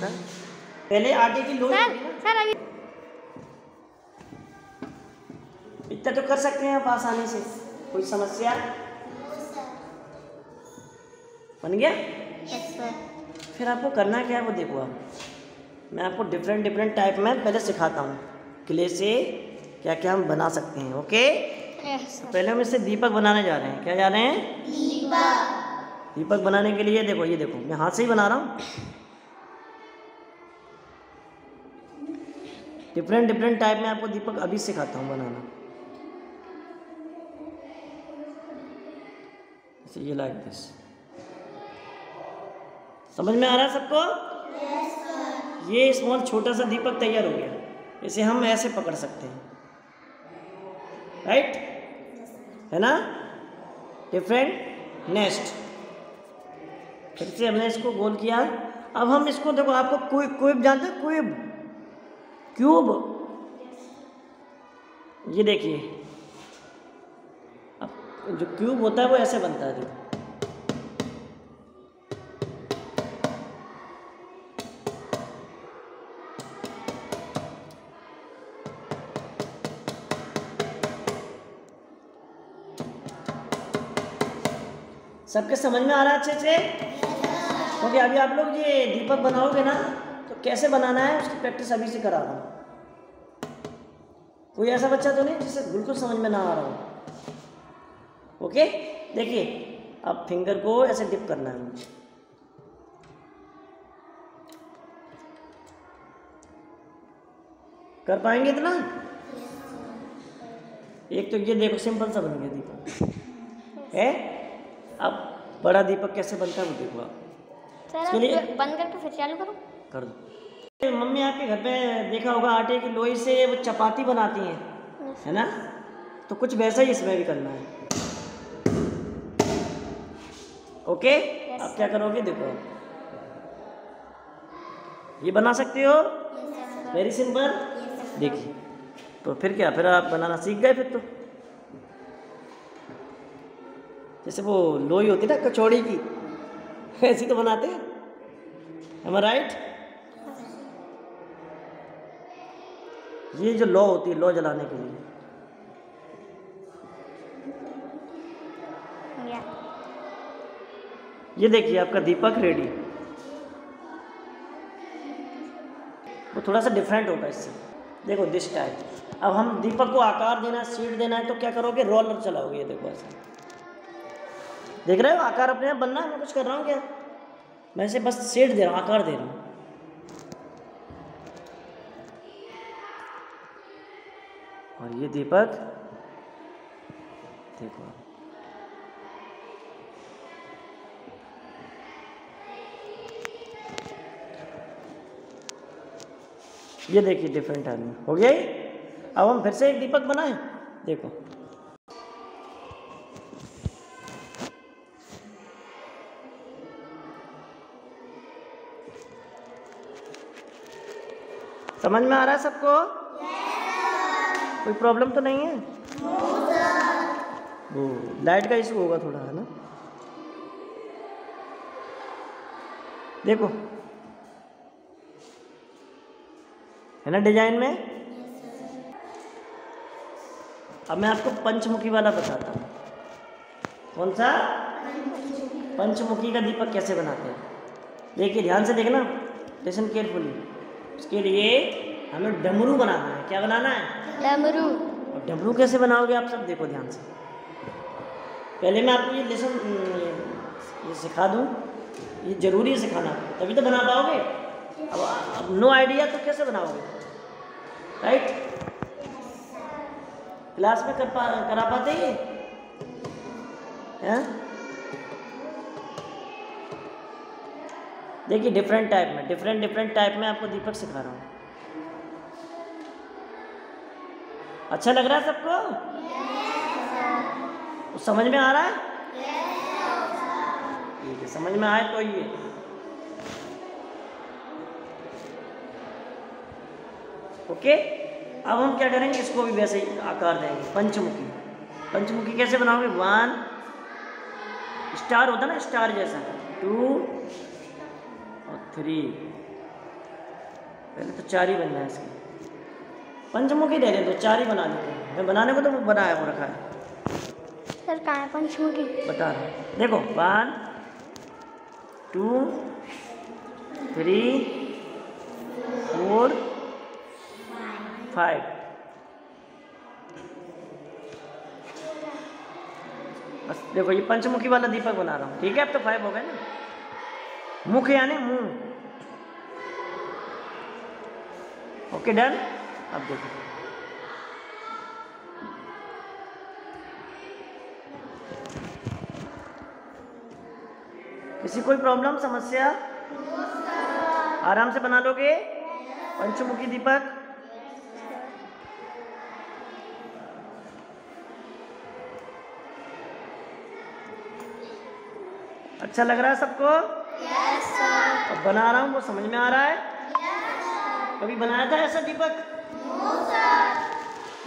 पहले आटे की लोई सर सर अभी इतना तो कर सकते हैं आप आसानी से। कोई समस्या? बन गया? फिर आपको करना क्या है वो देखो आप। मैं आपको डिफरेंट डिफरेंट टाइप में पहले सिखाता हूँ। क्ले से क्या क्या हम बना सकते हैं ओके सर पहले हम इससे दीपक बनाने जा रहे हैं। क्या जा रहे हैं? दीपक। दीपक बनाने के लिए देखो ये देखो मैं हाथ से ही बना रहा हूँ। डिफरेंट डिफरेंट टाइप में आपको दीपक अभी सिखाता हूँ बनाना। जैसे ये लाइक दिस समझ में आ रहा है सबको? ये स्मॉल छोटा सा दीपक तैयार हो गया। इसे हम ऐसे पकड़ सकते हैं। Right right? है ना? डिफरेंट नेक्स्ट फिर से हमने इसको गोल किया। अब हम इसको देखो आपको क्विब जानते हो? क्विब। क्यूब। ये देखिए। अब जो क्यूब होता है वो ऐसे बनता है सबके समझ में आ रहा है अच्छे से? क्योंकि अभी आप लोग ये दीपक बनाओगे ना कैसे बनाना है उसकी प्रैक्टिस अभी से करा रहा हूँ। कोई ऐसा बच्चा तो नहीं जिसे बिल्कुल समझ में ना आ रहा हो। ओके देखिए अब फिंगर को ऐसे डिप करना है मुझे। कर पाएँगे इतना? एक तो ये देखो सिंपल सा बन गया दीपक। है? अब बड़ा दीपक कैसे बनता है वो देखो आप। बंद करके फिर चालू करो। कर दो। मम्मी आपके घर पे देखा होगा आटे की लोई से वो चपाती बनाती हैं है ना? तो कुछ वैसा ही इसमें भी करना है। ओके? अब क्या करोगे देखो। ये बना सकते हो? वेरी सिंपल देखिए। तो फिर क्या फिर आप बनाना सीख गए फिर तो। जैसे वो लोई होती है ना कचौड़ी की। ऐसी तो बनाते हैं। राइट ये जो लौ होती है लौ जलाने के लिए। या। देखिए आपका दीपक रेडी। वो थोड़ा सा डिफरेंट होगा इससे। देखो दिस टाइप अब हम दीपक को आकार देना है सीट देना है तो क्या करोगे? रोलर चलाओगे ये देखो ऐसा। देख रहे हो? आकार अपने आप बनना है? मैं कुछ कर रहा हूँ क्या? मैं इसे बस सेट दे रहा हूँ आकार दे रहा हूँ। ये दीपक, देखो। ये देखिए डिफरेंट आदमी। हो गया ही अब हम फिर से एक दीपक बनाए? देखो। समझ में आ रहा है सबको? कोई प्रॉब्लम तो नहीं है? वो लाइट का इशू होगा थोड़ा, है ना? देखो। है ना डिज़ाइन में? अब मैं आपको पंचमुखी वाला बताता हूँ। कौन सा? पंचमुखी का दीपक कैसे बनाते हैं? देखिए, ध्यान से देखना। लिसन केयरफुली उसके लिए हमें डमरू बनाना है। क्या बनाना है? डमरू। और डमरू कैसे बनाओगे आप सब? देखो ध्यान से। पहले मैं आपको ये लेसन ये सिखा दूँ। ये ज़रूरी है सिखाना। तभी तो बना पाओगे? अब अब नो आइडिया तो कैसे बनाओगे? राइट क्लास में कर पा करा पाते ये? हैं? देखिए डिफरेंट टाइप में डिफरेंट डिफरेंट टाइप में आपको दीपक सिखा रहा हूँ। अच्छा लग रहा है सबको? समझ में आ रहा है? ठीक है, समझ में आए तो ये ओके, अब हम क्या करेंगे? इसको भी वैसे ही आकार देंगे। पंचमुखी। पंचमुखी कैसे बनाओगे? वन स्टार होता ना स्टार जैसा। टू और थ्री पहले तो चार ही बनना है इसकी। पंचमुखी दे दे तो चार ही बना देते हैं मैं बनाने को तो बनाया वो रखा है। सर कहाँ है पंचमुखी? बता रहा हूँ। देखो one two three four five. बस देखो ये पंचमुखी वाला दीपक बना रहा हूँ। ठीक है अब तो फाइव हो गए ना। मुख यानी मुँह। Okay done? अब देखो। किसी कोई प्रॉब्लम समस्या? आराम से बना लोगे? पंचमुखी दीपक? अच्छा लग रहा है सबको? अब बना रहा हूँ वो समझ में आ रहा है। कभी बनाया था ऐसा दीपक?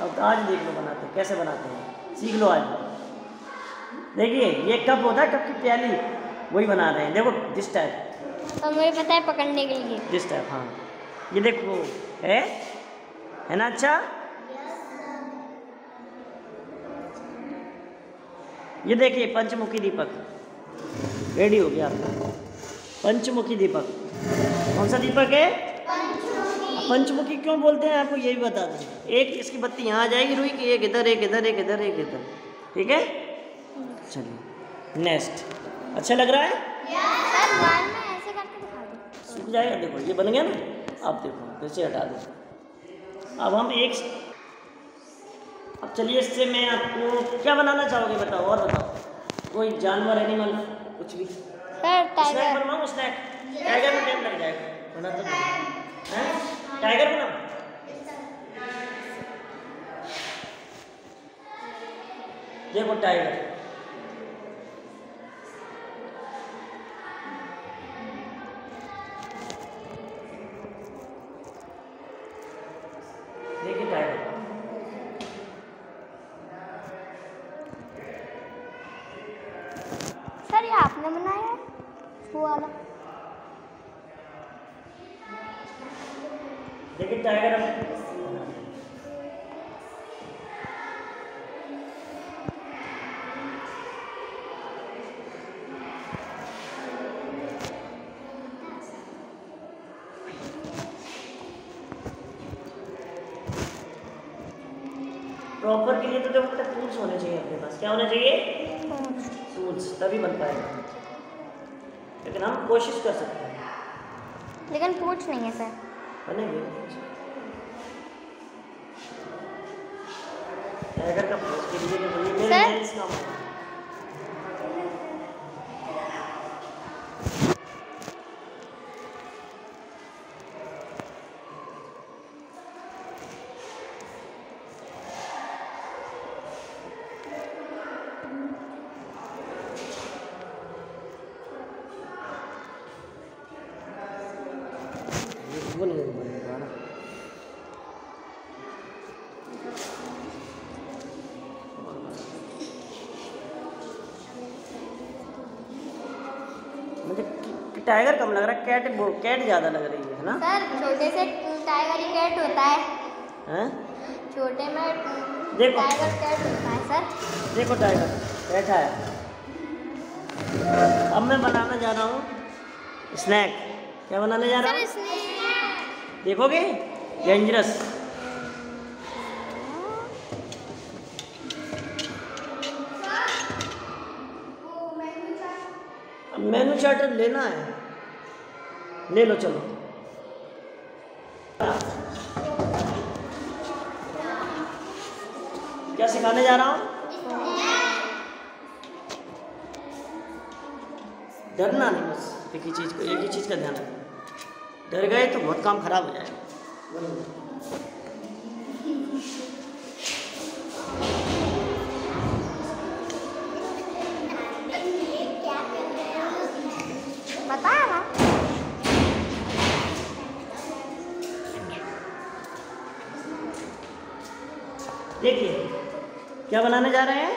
अब आज देख लो बनाते हैं कैसे बनाते हैं? सीख लो आज। देखिए ये कप होता है कप की प्याली वही बना रहे हैं। देखो जिस टाइप तो मुझे पता है पकड़ने के लिए। जिस टाइप हाँ। ये देखो है? है ना अच्छा? ये देखिए पंचमुखी दीपक। रेडी हो गया आपका। पंचमुखी दीपक। कौन सा दीपक है? पंचमुखी क्यों बोलते हैं? आपको ये भी बता दें। एक इसकी बत्ती यहाँ आ जाएगी रुई की एक इधर एक इधर एक इधर एक इधर। ठीक है? चलिए नेक्स्ट अच्छा लग रहा है? सर गाल में ऐसे करके दिखा सूख जाएगा? देखो ये बन गया ना? अब देखो फिर से हटा दो। अब हम एक अब चलिए इससे मैं आपको क्या बनाना चाहोगे बताओ और बताओ। कोई जानवर एनिमल कुछ भी। स्नैक टाइगर बनवाऊँ? स्नैक टाइगर में टाइम लग जाएगा। बना तो हैं? टाइगर का नाम देखो टाइगर प्रॉपर के लिए तो देखो मतलब टूल्स होने चाहिए अपने पास। क्या होना चाहिए? टूल्स तभी बन पाएगा। लेकिन हम कोशिश कर सकते हैं। लेकिन पूछ नहीं है सर बनेंगे। टाइगर का पोस्ट के लिए तो ये मेरे सर? नेल्स का होगा। ये वो नहीं बनेगा ना मुझे टाइगर कम लग रहा है कैट कैट ज़्यादा लग रही है ना? सर छोटे से टाइगर ही कैट होता है। हैं? छोटे में देखो। टाइगर कैट होता है सर। देखो टाइगर बैठा है। अब मैं बनाना जा रहा हूँ। स्नैक क्या बनाने जा रहा हूँ? देखोगे? डेंजरस मेनू चार्टर लेना है। ले लो, चलो। क्या सिखाने जा रहा हूँ? डरना नहीं, बस एक ही चीज़ को, एक ही चीज़ का ध्यान रखना। डर गए तो बहुत काम खराब हो जाएगा देखिए क्या बनाने जा रहे हैं?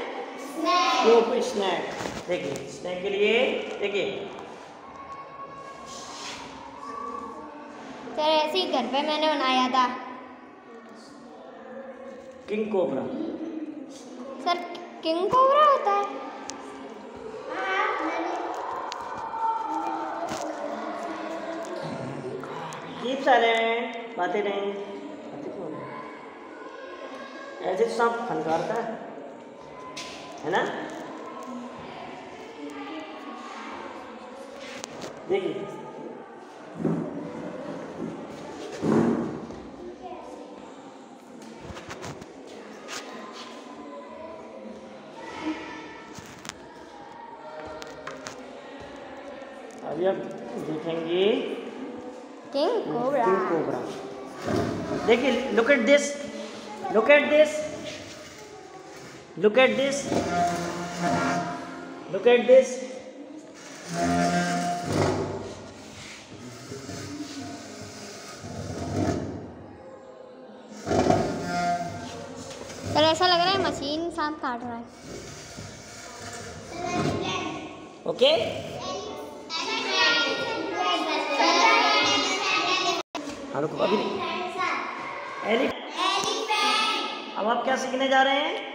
स्नैक। स्नैक। देखिए स्नैक के लिए देखिए सर ऐसे ही घर पे मैंने बनाया था। King cobra. Sir king cobra होता है? कीप साइलेंट बातें नहीं। ऐसे तो सांप फनकारता है है ना? देखिए। अभी आप देखेंगे किंग कोबरा किंग कोबरा देखिए look at this look at this look at this look at this sir ऐसा लग रहा है मशीन सांप काट रहा है। ओके हाँ रुको अभी एलि अब आप क्या सीखने जा रहे हैं?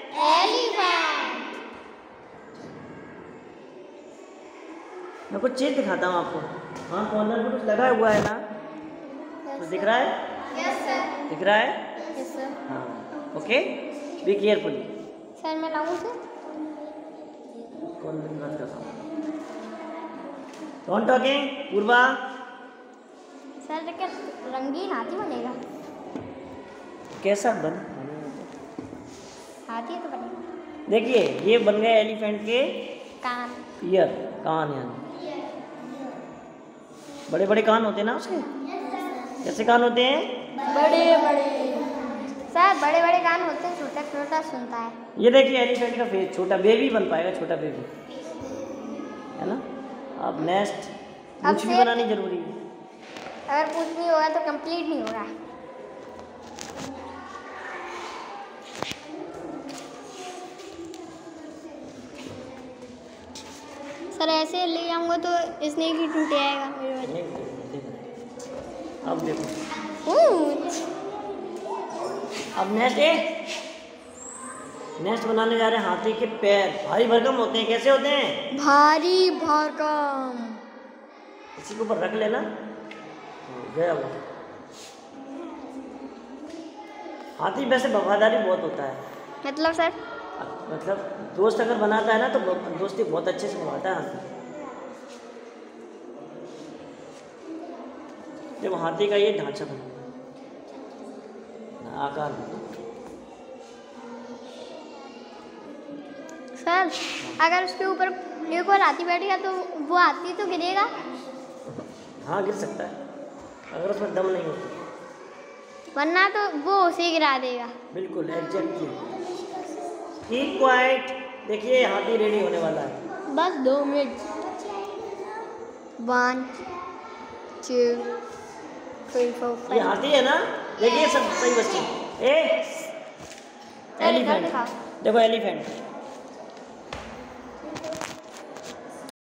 मैं कुछ चीज़ दिखाता हूँ आपको। हाँ कॉर्नर में कुछ लगा हुआ है ना? कुछ दिख रहा है? दिख रहा है? हाँ। ओके बी केयरफुली सर मैं लाऊं सर कौन बात कर रहा हूँ? कौन टॉकिंग पूर्वा। सर लेकिन रंगीन हाथी बनेगा। कैसा बन? हाथी तो बनेगा। देखिए ये बन गए एलिफेंट के कान। ईयर कान यानी। बड़े बड़े कान होते हैं ना उसके? कैसे कान होते हैं? बड़े बड़े। सर बड़े बड़े कान होते हैं छोटा छोटा सुनता है। ये देखिए एलिफेंट का फेस छोटा बेबी बन पाएगा छोटा बेबी है ना? अब नेक्स्ट कुछ भी बनानी ज़रूरी है। अगर कुछ नहीं होगा तो कंप्लीट नहीं होगा। सर ऐसे ले जाऊँगा तो स्नेक ही टूट जाएगा मेरे। अब देखो। अब नेक्स्ट है नेक्स्ट बनाने जा रहे हैं हाथी के पैर। भारी भरकम होते हैं कैसे होते हैं? भारी भरकम। इसी के ऊपर रख लेना। हाँ, गया वो। हाथी वैसे वफादारी बहुत होता है। मतलब सर? मतलब दोस्त अगर बनाता है ना तो दोस्ती बहुत अच्छे से निभाता है। हाथी देखो हाथी का ये ढांचा बना आकार सर अगर उसके ऊपर एक और हाथी बैठेगा तो वो हाथी तो गिरेगा? हाँ गिर सकता है। अगर उसमें दम नहीं होती। वरना तो वो उसे गिरा देगा। बिल्कुल एग्जैक्टली कीप क्वाइट देखिए हाथी रेडी होने वाला है। बस दो minute. One two three four ये हाथी है ना? देखिए सब सही बच्चे। ए एलिफेंट देखो एलिफेंट